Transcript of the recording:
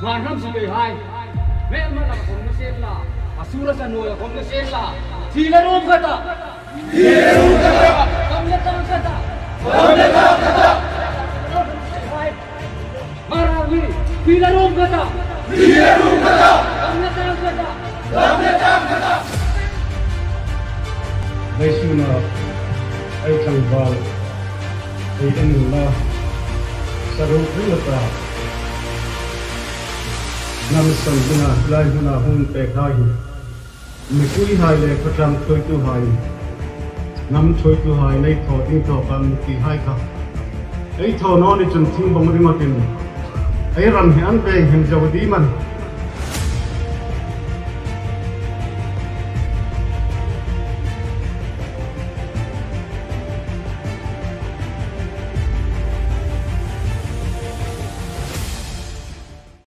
hoàn năm sự hai. Mẹ mà là không có xem là mà su là san nuôi không có xem là thì là đúng cái ta thì là đúng cái ta không là không cái ta không là không cái ta Marawi, thì là đúng cái ta thì là đúng cái ta không là không cái ta không là không cái ta đây xưa là ai thằng vào thì anh là sa rô rất là ta nam sân buna lai buna hun pe khai. Mi kui hai le patram thoi tu hai nam thoi tu hai nei tho ding tho kam ki hai kha ei tho no ni chun thing bang ri ma tin ei ram he an pe hem jaw di man